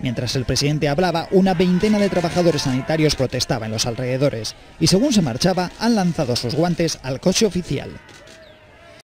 Mientras el presidente hablaba, una veintena de trabajadores sanitarios protestaba en los alrededores y según se marchaba han lanzado sus guantes al coche oficial.